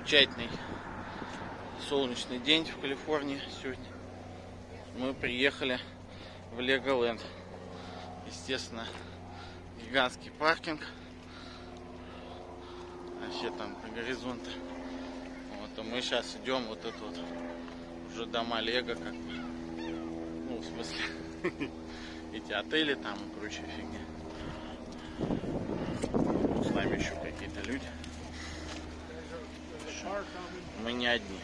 замечательный солнечный день в Калифорнии сегодня. Мы приехали в Леголенд. Естественно, гигантский паркинг. Вообще там до горизонта. Вот, а мы сейчас идем вот это вот уже дома Лего, как бы. Ну, в смысле, эти отели там и прочая фигня. С нами еще какие-то люди. Мы не одни.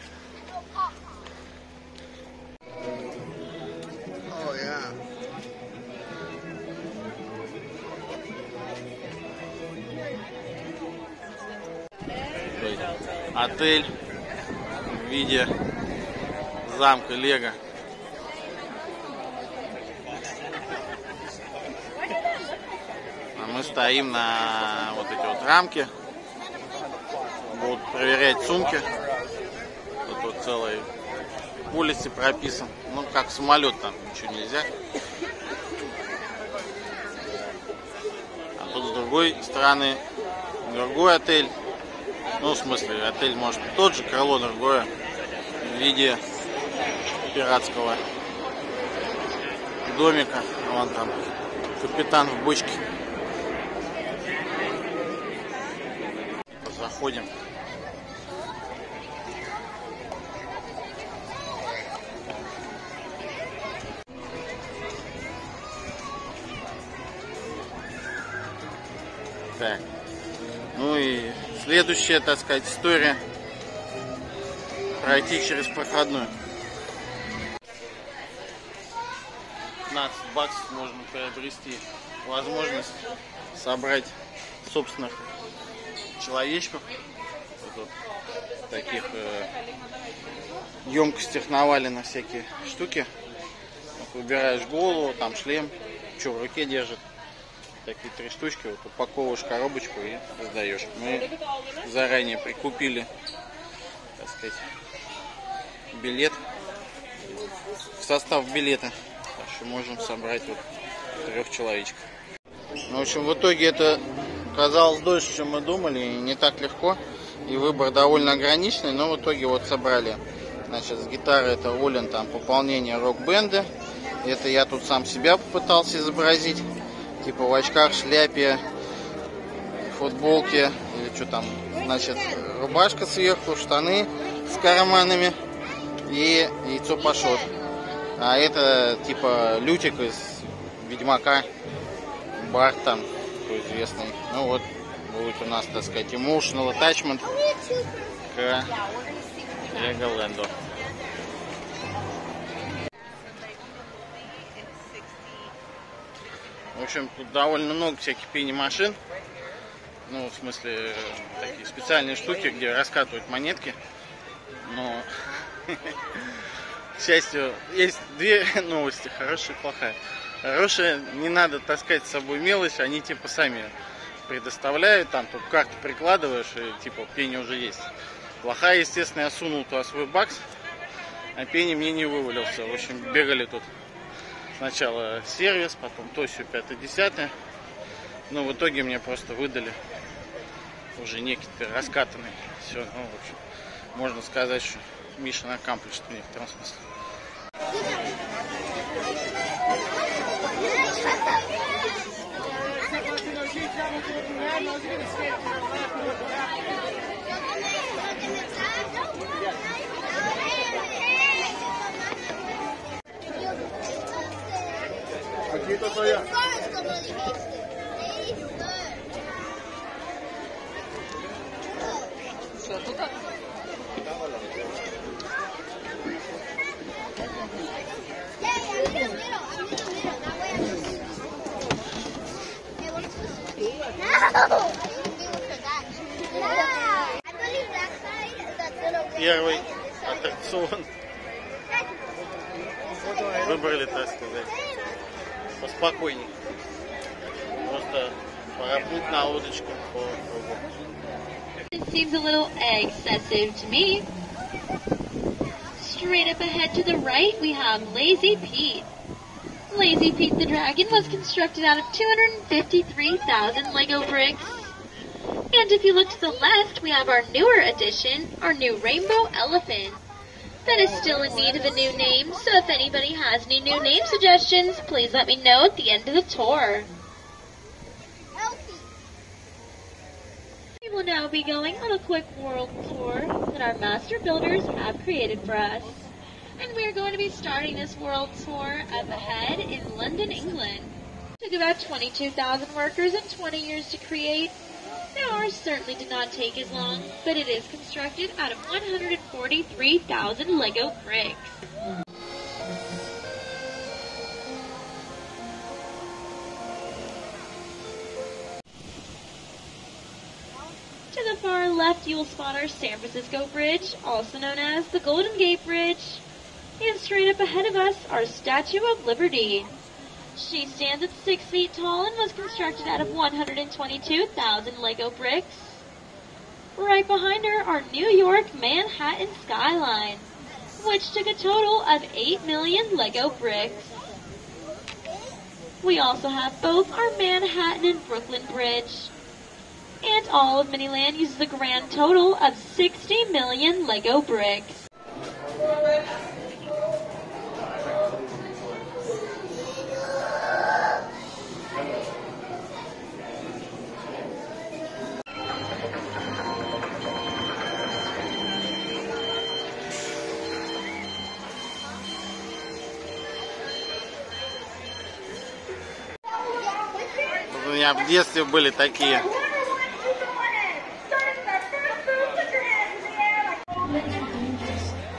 Oh yeah. То есть отель в виде замка Лего. А мы стоим на вот эти вот рамки. Будут проверять сумки. Тут вот целый полисе прописан. Ну, как самолет там, ничего нельзя. А тут с другой стороны другой отель. Ну, в смысле, отель может тот же, крыло другое. В виде пиратского домика. Вон там капитан в бочке. Заходим. Следующая, так сказать, история. Пройти через проходную. 15 баксов можно приобрести возможность собрать собственных человечков. Вот, вот таких э, емкостях навалены всякие штуки. Выбираешь голову, там шлем, что в руке держит. Такие три штучки, вот упаковываешь коробочку и сдаешь. Мы заранее прикупили, так сказать, билет в состав билета. Так что можем собрать вот трех человечков. Ну, в общем, в итоге это казалось дольше, чем мы думали, и не так легко. И выбор довольно ограниченный, но в итоге вот собрали. Значит, с гитары это Олен, там пополнение рок-бенда. Это я тут сам себя попытался изобразить. Типа в очках, шляпе, футболке, или что там, значит, рубашка сверху, штаны с карманами и яйцо пашот. А это типа Лютик из Ведьмака, Барт там, такой известный. Ну вот, будет у нас, так сказать, emotional attachment к Леголенду. В общем, тут довольно много всяких пени-машин. Ну, в смысле, э, такие специальные штуки, где раскатывают монетки. Но, к счастью, есть две новости, хорошая и плохая. Хорошая, не надо таскать с собой мелочь, они типа сами предоставляют, там тут карту прикладываешь, и типа пени уже есть. Плохая, естественно, я сунул туда свой бакс, а пени мне не вывалился. В общем, бегали тут сначала сервис, потом то все пятое, десятое. Но в итоге мне просто выдали уже некий раскатанный. Все, ну, в общем, можно сказать, что Mission accomplished в некотором смысле. Какие-то твоя. Первый аттракцион выбрали, так сказать, поспокойней. Просто порабнуть на удочку по кругу. It seems a little excessive to me. Straight up ahead to the right, we have Lazy Pete. Lazy Pete the Dragon was constructed out of 253,000 Lego bricks. And if you look to the left, we have our newer addition, our new Rainbow Elephant. That is still in need of a new name, so if anybody has any new name suggestions, please let me know at the end of the tour. We will now be going on a quick world tour that our master builders have created for us. And we are going to be starting this world tour up ahead in London, England. It took about 22,000 workers and 20 years to create. Now certainly did not take as long, but it is constructed out of 143,000 Lego bricks. To the far left, you will spot our San Francisco Bridge, also known as the Golden Gate Bridge. And straight up ahead of us, our Statue of Liberty. She stands at 6 feet tall and was constructed out of 122,000 Lego bricks. Right behind her, our New York Manhattan skyline, which took a total of 8 million Lego bricks. We also have both our Manhattan and Brooklyn Bridge. And all of Miniland uses a grand total of 60 million Lego bricks. меня в детстве были такие.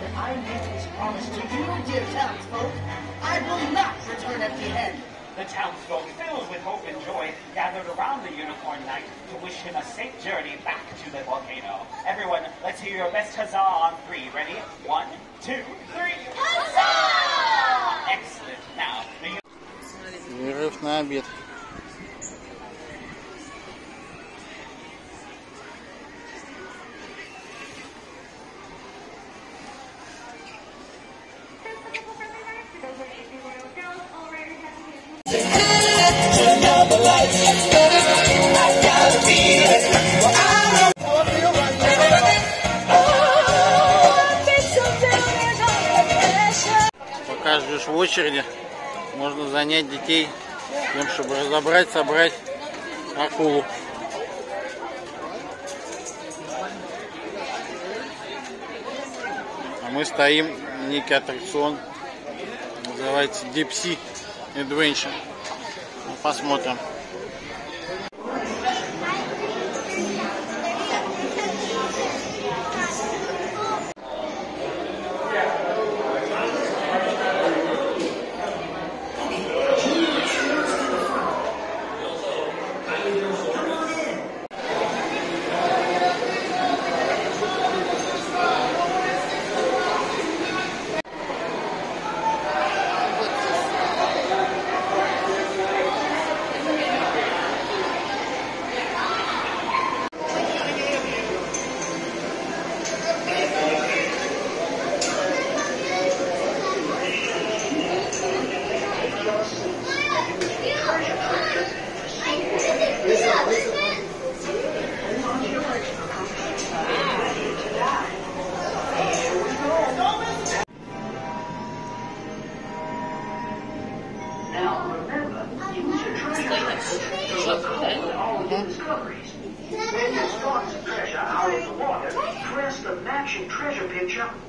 that I make this promise to you, dear townsfolk. I will not return empty-handed. The townsfolk, filled with hope and joy, gathered around the Unicorn Knight to wish him a safe journey back to the volcano. Everyone, let's hear your best huzzah on three. Ready? One, two, three. Huzzah! Excellent. Now, may you Перерыв на обед. Детей тем, чтобы разобрать, собрать акулу. А мы стоим, некий аттракцион, называется Deep Sea Adventure. Ну, посмотрим.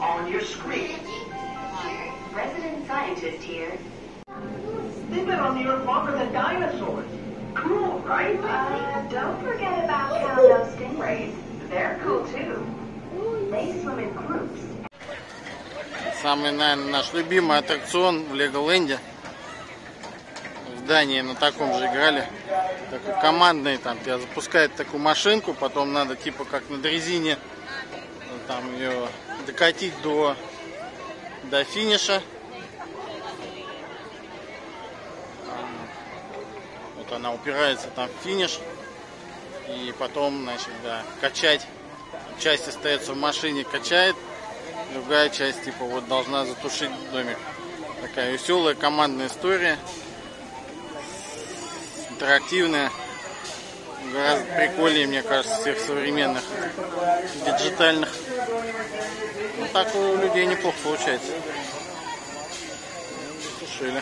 on your screen. Resident scientist here. They've been on the earth longer than dinosaurs. Cool, right? Uh, don't forget about Countdown stingrays. They're cool too. They swim in groups. Самый, наверное, наш любимый аттракцион в Леголенде. Дании на таком же играли. Такой командный, там тебя запускают такую машинку, потом надо типа как на дрезине там ее докатить до, до финиша. Вот она упирается там в финиш. И потом, значит, да, качать. Часть остается в машине, качает. Другая часть, типа, вот должна затушить домик. Такая веселая командная история. Интерактивная. гораздо прикольнее, мне кажется, всех современных диджитальных. Ну, так у людей неплохо получается. Решили.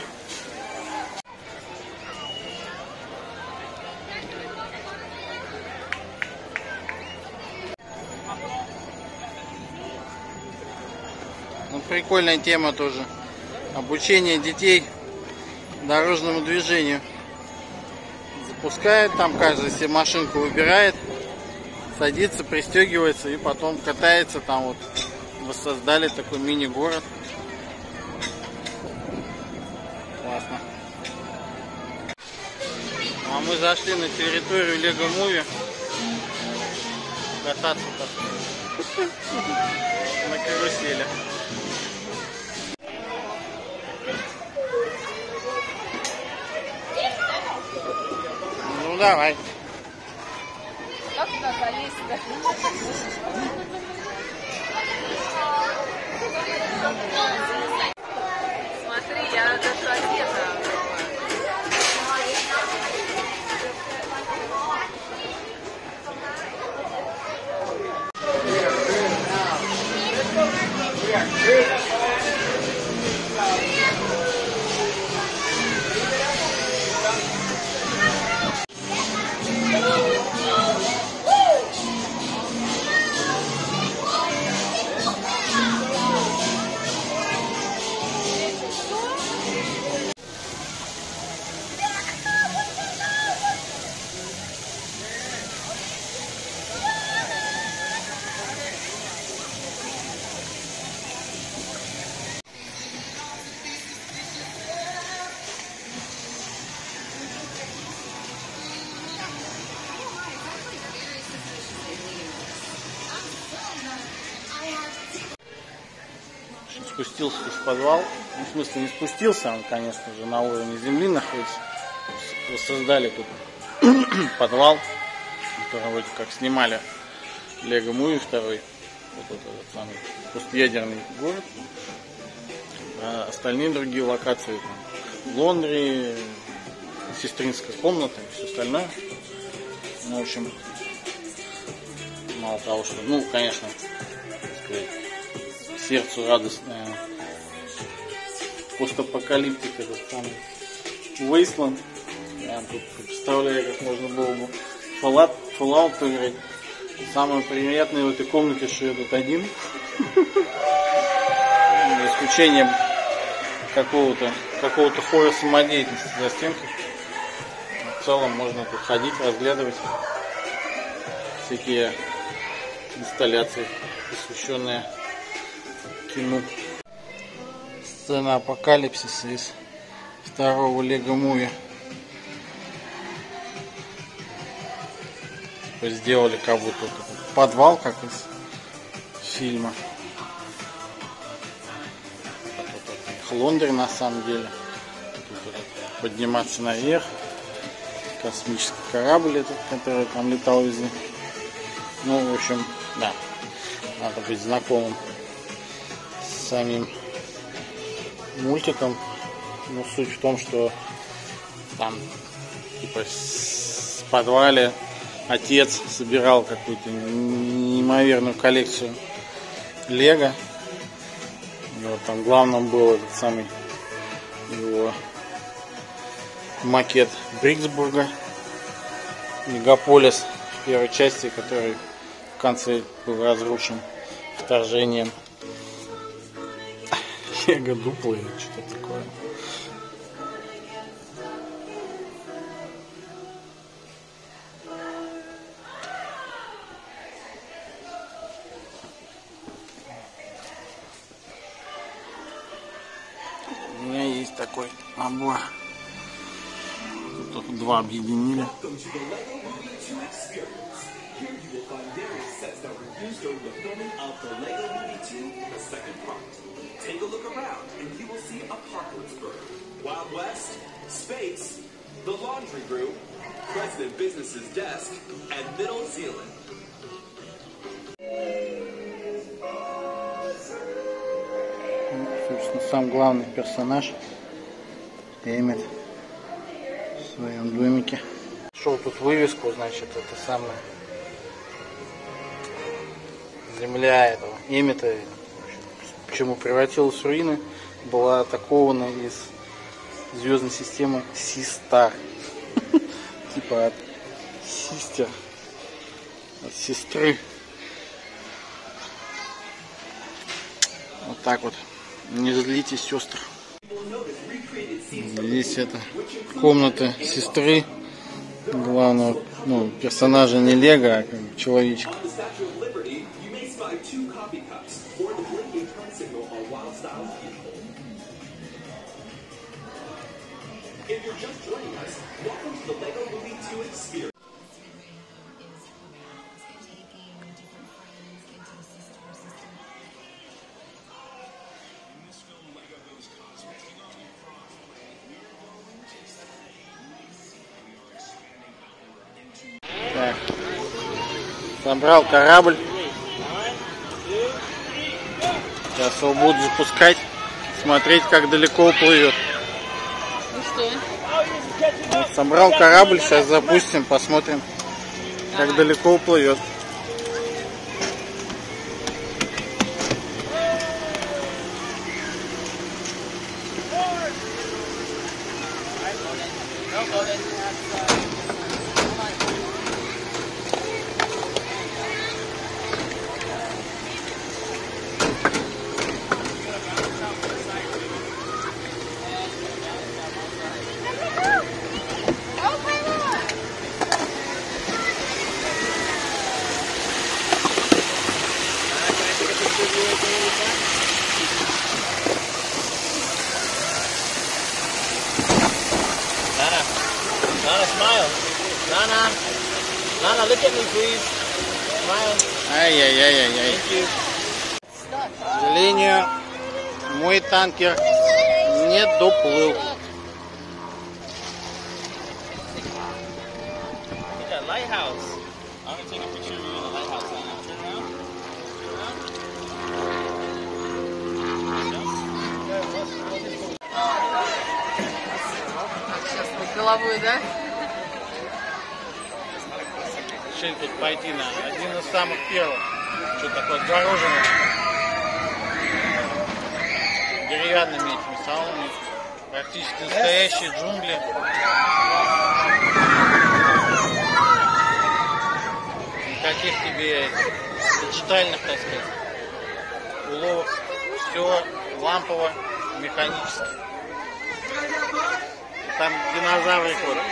Ну, прикольная тема тоже. Обучение детей дорожному движению. Запускает там, каждый себе машинку выбирает, садится, пристегивается и потом катается там вот. Воссоздали такой мини-город. Классно. А мы зашли на территорию Лего Муви. Кататься так. На карусели. Ну давай. Как туда залезть-то? Смотри, я даже одета. Спустился в подвал. Ну, в смысле, не спустился, он, конечно же, на уровне земли находится. Создали тут подвал, который вроде как снимали Лего Муви второй. Вот этот, этот самый постъядерный город. А остальные другие локации там, в сестринская комната и все остальное. Ну, в общем, мало того, что, ну, конечно, сказать, сердцу радостная постапокалиптик этот самый Wasteland. Я тут представляю, как можно было бы Fallout, Fallout поиграть. Самое приятное в этой комнате, что я тут один. За исключением какого-то какого-то хора самодеятельности за стенкой. В целом можно тут ходить, разглядывать всякие инсталляции, посвященные кино. Сцена апокалипсиса из второго Лего Муви. Сделали как будто подвал, как из фильма. Лондон на самом деле. Подниматься наверх. Космический корабль этот, который там летал везде. Ну, в общем, да. Надо быть знакомым самим мультиком. Но суть в том, что там типа в подвале отец собирал какую-то неимоверную коллекцию Лего. И вот там главным был этот самый его макет Бриксбурга, Мегаполис первой части, который в конце был разрушен вторжением Лего Дупла или что-то такое. У меня есть такой набор. Тут два объединили. Take a look around and you will see Apocalypseburg, Wild West, Space, the Laundry Room, President Business's Desk, and Middle Zealand. Ну, Собственно, сам главный персонаж Эммет в своем домике. Шел тут вывеску, значит, это самое земля этого Эмита, почему превратилась в руины, была атакована из звездной системы Систар. Типа от систер, от сестры. Вот так вот. Не злитесь, сестры. Здесь это комната сестры главного ну, персонажа не Лего, а как человечка. If you're just joining us, welcome to the LEGO Movie 2 experience. Так. Собрал корабль. Сейчас его будут запускать. Смотреть, как далеко уплывет. Ну собрал корабль, сейчас запустим, посмотрим, как далеко уплывет. Nana, Nana, smile. Nana, Nana, look at me, please. Smile. Ай-яй-яй-яй-яй. Thank you. К сожалению, мой танкер не доплыл. Look at lighthouse. I'm gonna take a picture of you in the lighthouse. Nana. Turn around. Turn around. Сейчас вот головой, да? Решили тут пойти на один из самых первых. Что такое отгороженный. Деревянными этими салонами. Практически настоящие джунгли. Никаких тебе диджитальных, так сказать, уловок. Все лампово, механически. Там динозавры ходят.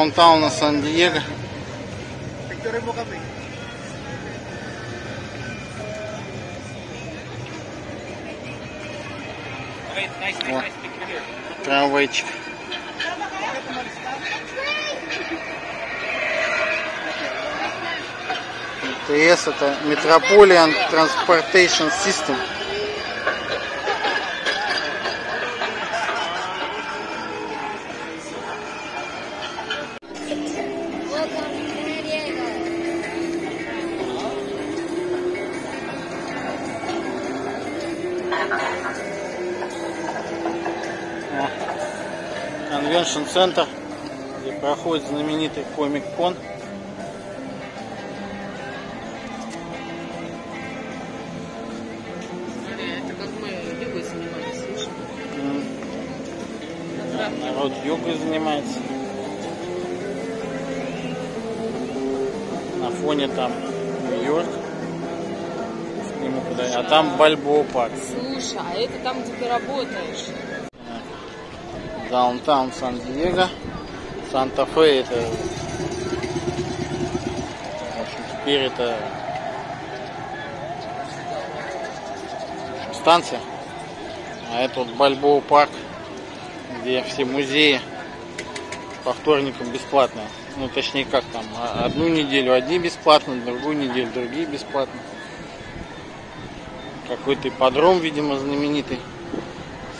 downtown na San Diego. Picture mo kami. Okay, nice, nice, nice picture here. Tramwayчик. МТС это Metropolitan Transportation System. Конвеншн центр, где проходит знаменитый комик кон. Смотри, это как мы йогой занимались, видишь? Народ йогой занимается. На фоне там Нью-Йорк. А там Бальбоа парк. Слушай, а это там, где ты работаешь. Даунтаун Сан-Диего. Санта-Фе это... В общем, теперь это... Станция. А это вот Бальбоа парк, где все музеи по вторникам бесплатно. Ну, точнее, как там, а- одну неделю одни бесплатно, другую неделю другие бесплатно. Какой-то ипподром, видимо, знаменитый.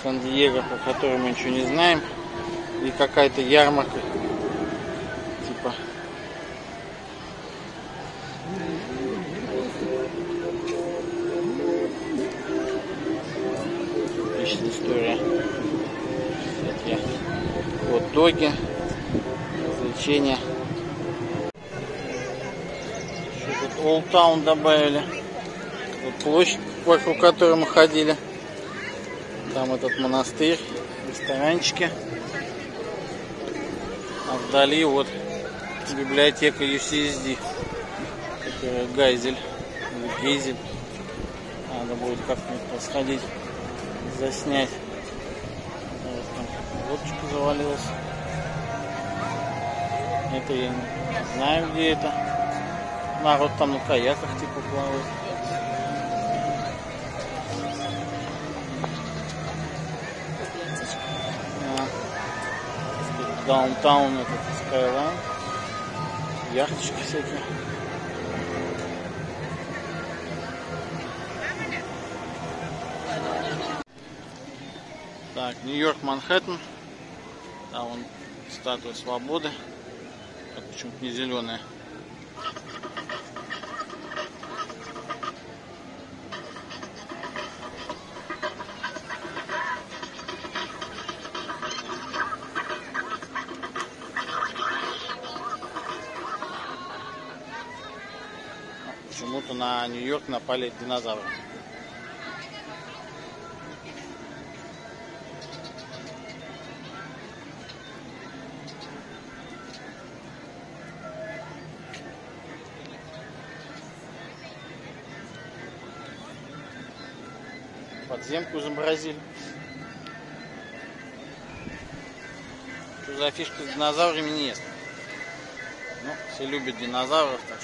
Сан-Диего, про который мы ничего не знаем. И какая-то ярмарка. Типа. Отличная история. Всякие хот-доги, развлечения. Еще тут Old Town добавили. Тут площадь, вокруг которой мы ходили. Там этот монастырь, ресторанчики. А вдали вот библиотека UCSD, которая Гайзель, или Гейзель. Надо будет как-нибудь сходить, заснять. Лодочка завалилась. Это я не знаю, где это. Народ там на каяках типа плавает. Downtown этот skyline. Яхточки всякие. Так, Нью-Йорк, Манхэттен. Там вон статуя свободы. Так, почему-то не зеленая. Почему-то на Нью-Йорк напали динозавры. Подземку изобразили. Что за фишка с динозаврами нет. Ну, все любят динозавров, так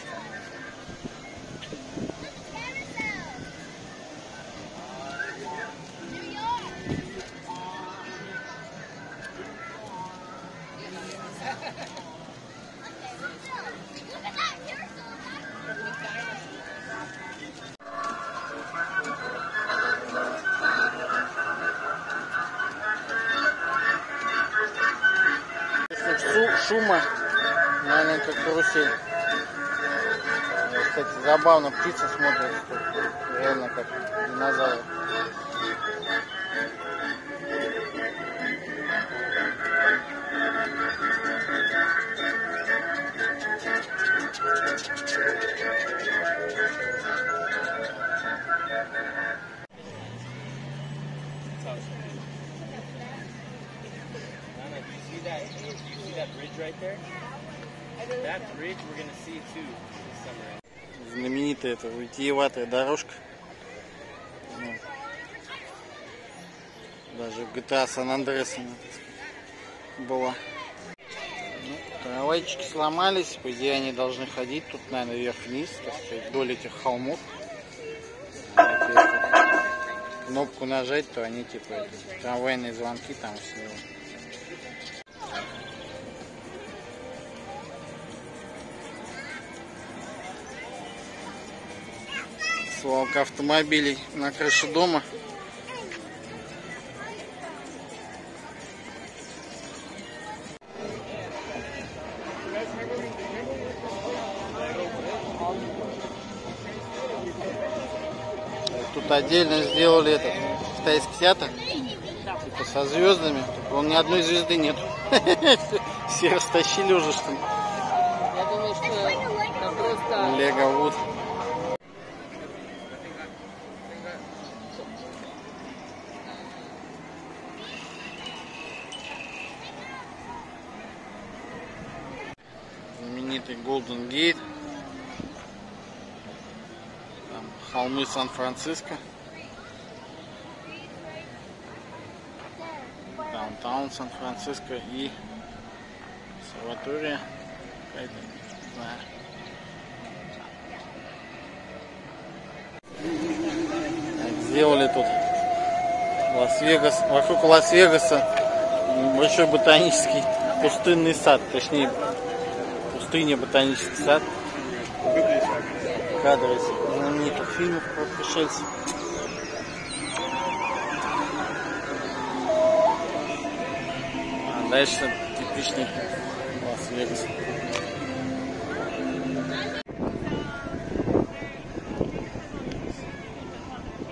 шума, маленькая карусель. Кстати, забавно, птица смотрит, что реально как динозавр. Nana, right there? That bridge we're gonna see too this summer. Знаменитая эта витиеватая дорожка. Ну, даже в GTA San Andreas она, была. Ну, трамвайчики сломались, по идее они должны ходить тут, наверное, вверх-вниз, так сказать, вдоль этих холмов. Вот кнопку нажать, то они типа трамвайные звонки там все. Свалка автомобилей на крыше дома. Тут отдельно сделали этот китайский театр типа со звездами. Он ни одной звезды нет. Все растащили уже что ли. Я думаю, что это просто... Лего Вуд. Голден Гейт. Там холмы Сан-Франциско. Downtown Сан-Франциско и обсерватория. Какая-то, не знаю. Сделали тут Лас-Вегас, вокруг Лас-Вегаса большой ботанический пустынный сад, точнее пустыня ботанический сад. Кадры из знаменитых фильмов про пришельцев. А дальше типичный Лас-Вегас.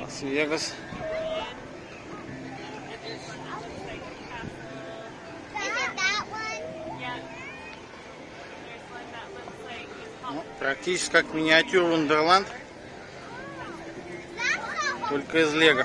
Лас-Вегас. Ну, практически как миниатюр Вундерланд, только из Лего.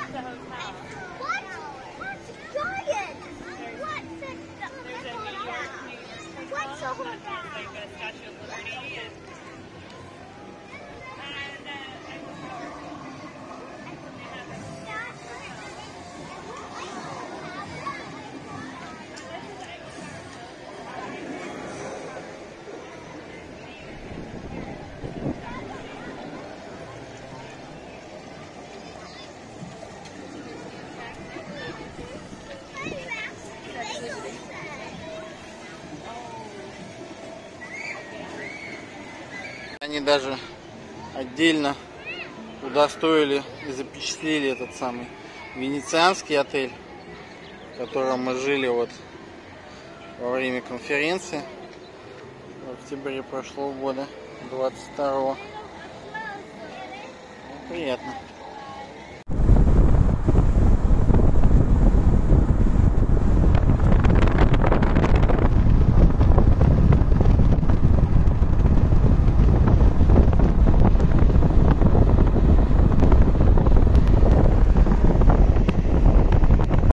Они даже отдельно удостоили и запечатлели этот самый венецианский отель, в котором мы жили вот во время конференции в октябре прошлого года, 22 -го. Приятно.